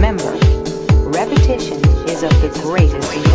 Remember, repetition is of the greatest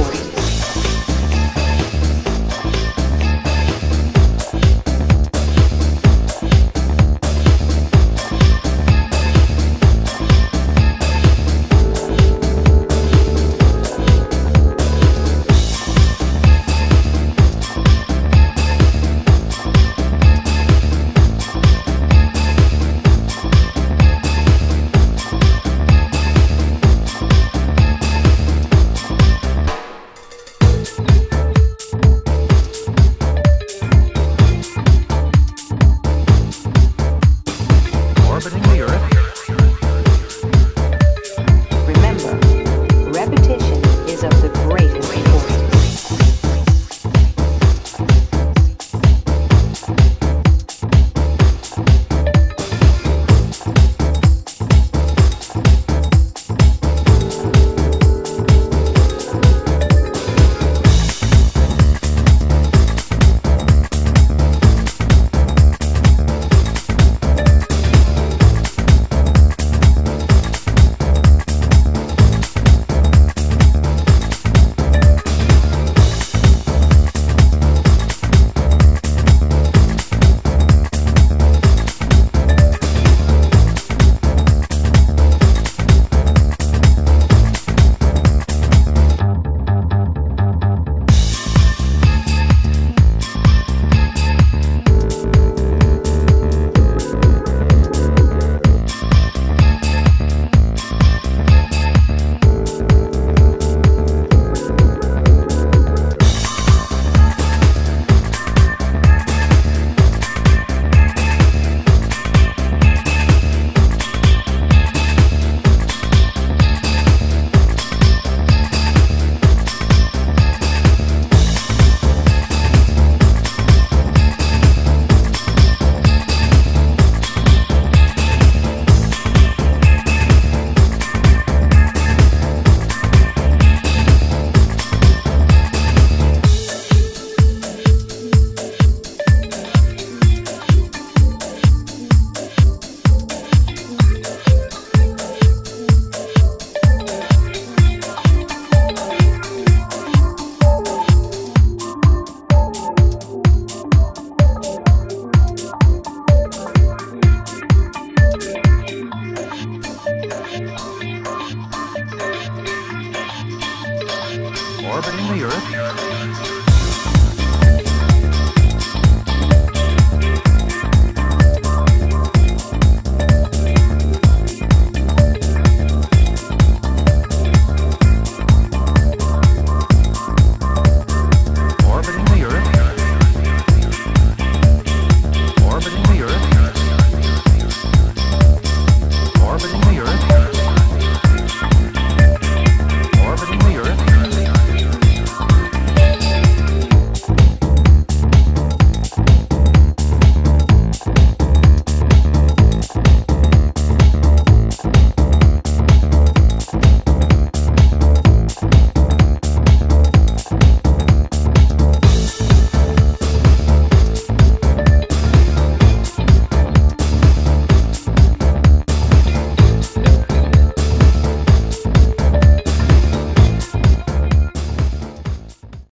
Orbiting the Earth.